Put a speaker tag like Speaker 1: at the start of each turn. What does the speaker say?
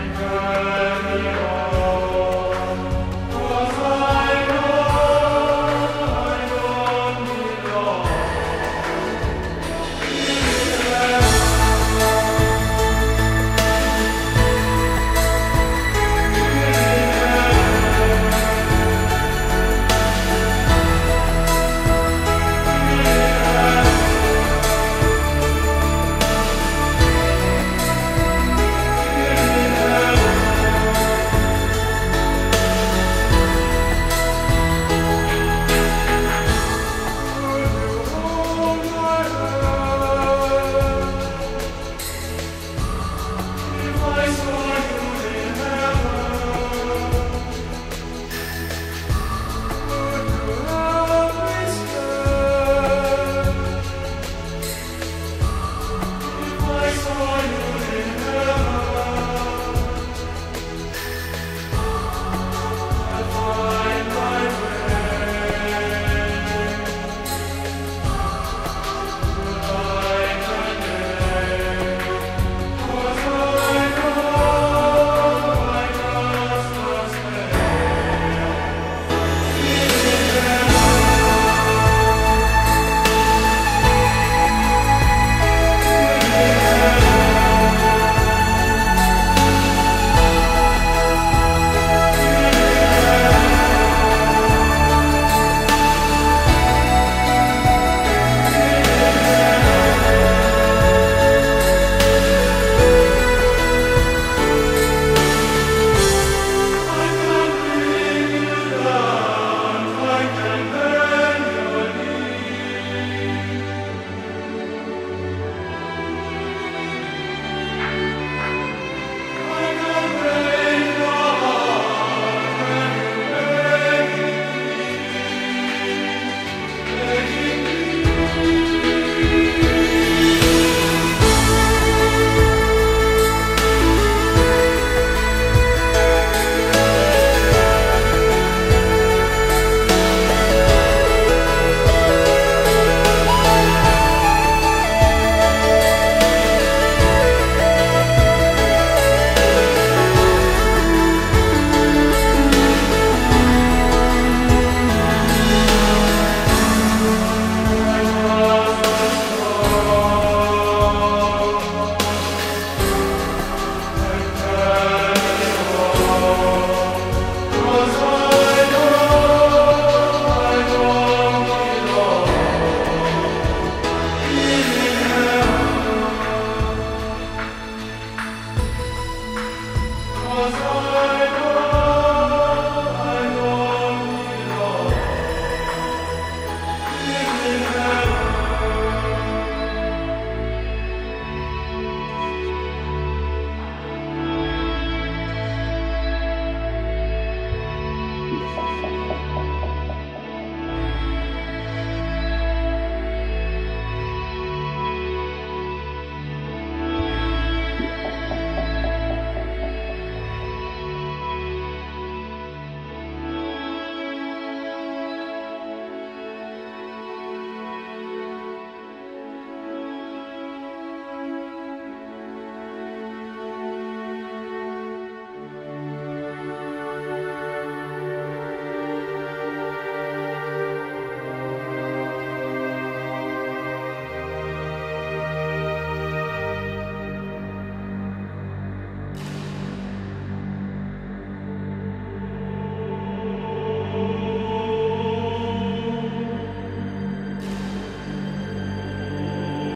Speaker 1: Amen.